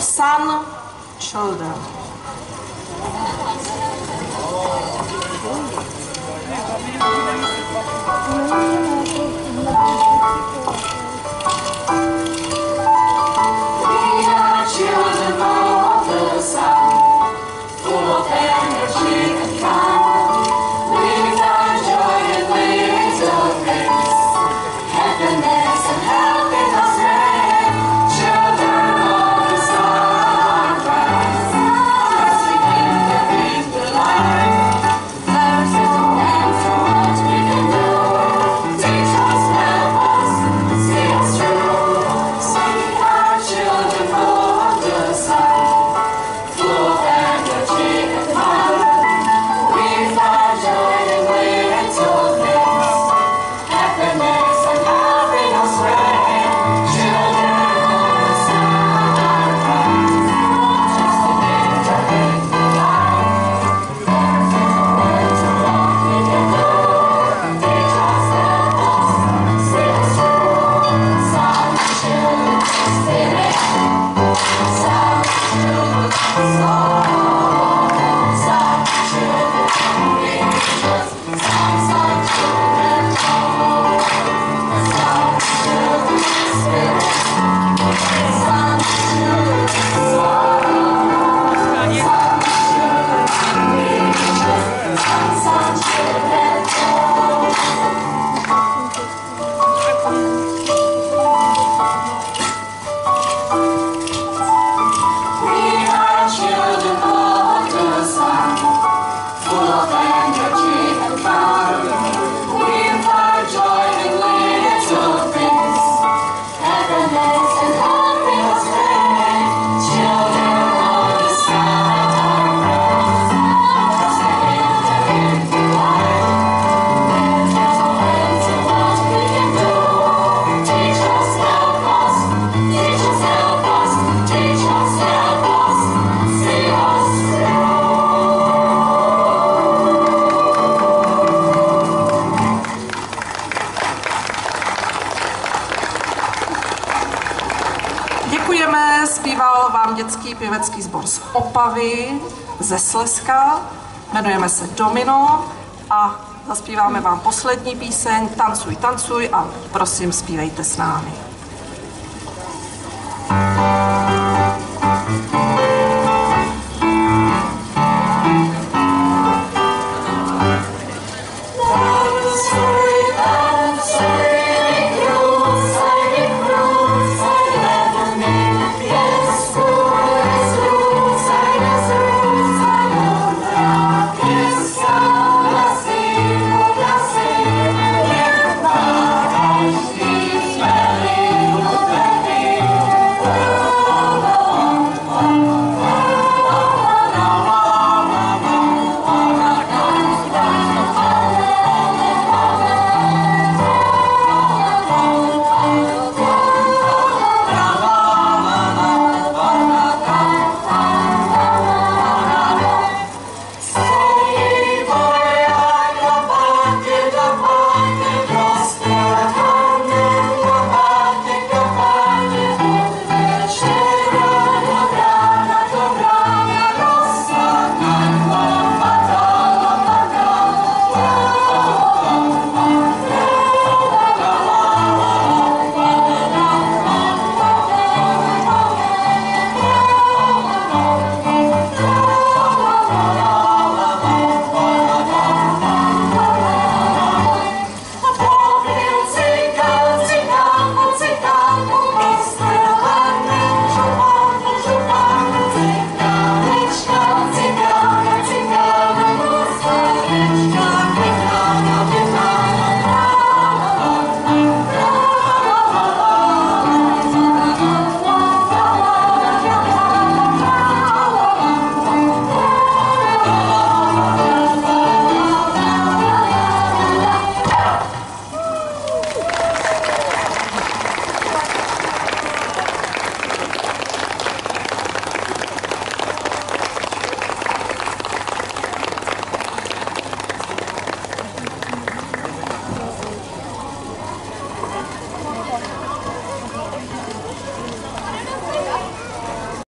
Sun children. Zpíval vám dětský pěvecký sbor z Opavy, ze Slezska, jmenujeme se Domino a zaspíváme vám poslední píseň Tancuj, tancuj a prosím zpívejte s námi.